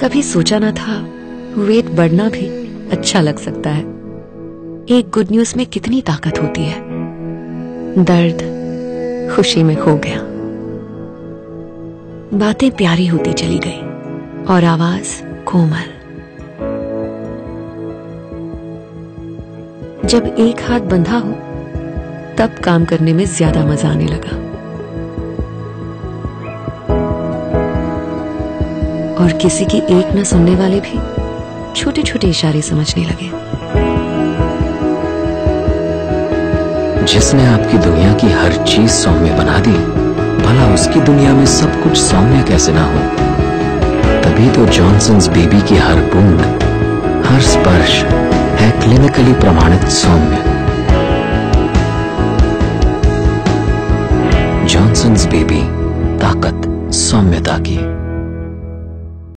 कभी सोचा ना था वेट बढ़ना भी अच्छा लग सकता है। एक गुड न्यूज़ में कितनी ताकत होती है। दर्द खुशी में खो गया। बातें प्यारी होती चली गई और आवाज़ कोमल। जब एक हाथ बंधा हो, तब काम करने में ज़्यादा मज़ा आने लगा। और किसी की एक न सुनने वाले भी छोटे छोटे इशारे समझने लगे। जिसने आपकी दुनिया की हर चीज़ सौम्य बना दी, भला उसकी दुनिया में सब कुछ सौम्य कैसे ना हो? तभी तो जॉनसन्स बेबी की हर बूंद, हर स्पर्श है क्लिनिकली प्रमाणित सौम्य। जॉनसन्स बेबी ताकत, सौम्यता की।